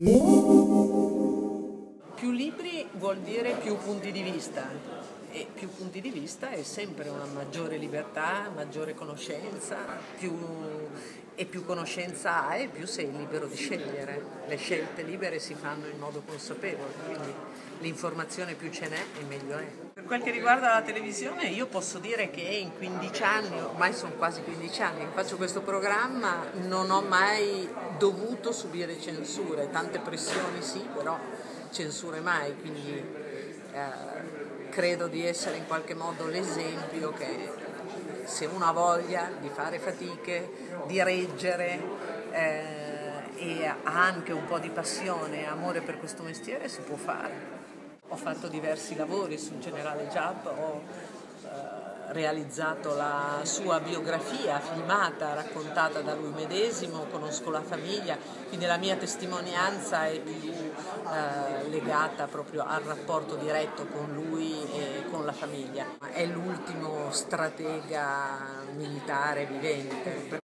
Più libri vuol dire più punti di vista e più punti di vista è sempre una maggiore libertà, maggiore conoscenza, più, e più conoscenza hai più sei libero di scegliere. Le scelte libere si fanno in modo consapevole, quindi l'informazione più ce n'è e meglio è. Per quel che riguarda la televisione io posso dire che in 15 anni, ormai sono quasi 15 anni che faccio questo programma, non ho mai dovuto subire censure, tante pressioni sì, però censure mai, quindi eh, credo di essere in qualche modo l'esempio che se uno ha voglia di fare fatiche, di reggere eh, e ha anche un po' di passione e amore per questo mestiere, si può fare. Ho fatto diversi lavori sul generale Giap, ho eh, realizzato la sua biografia filmata, raccontata da lui medesimo, conosco la famiglia, quindi la mia testimonianza è più eh, legata proprio al rapporto diretto con lui e con la famiglia. È l'ultimo stratega militare vivente.